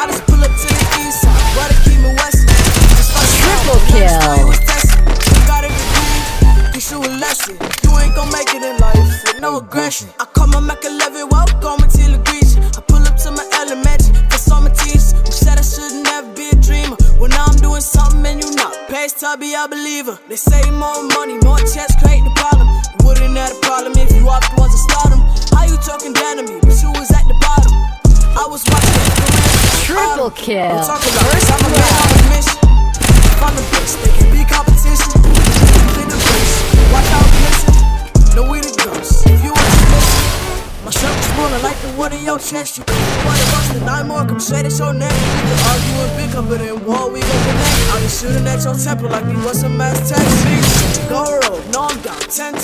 I just pull up to the east side, gotta keep me west. Triple kill. You a teach you a lesson. You ain't gon' make it in life with no aggression. I call my Mac 11, welcome until the grease. I pull up to my elementary, cause all my teachers who said I should never be a dreamer. When I'm doing something and you not, pays tubby, I believer. They say more money, more checks create the problem. You wouldn't have a problem if you off the ones that start them. How you talking down to me, Double kill. i'ma you your chest. You the nine straight at your neck. We can argue and pick up, but in war, we connect. I'll be shooting at your temple like was mass no, I'm down. 10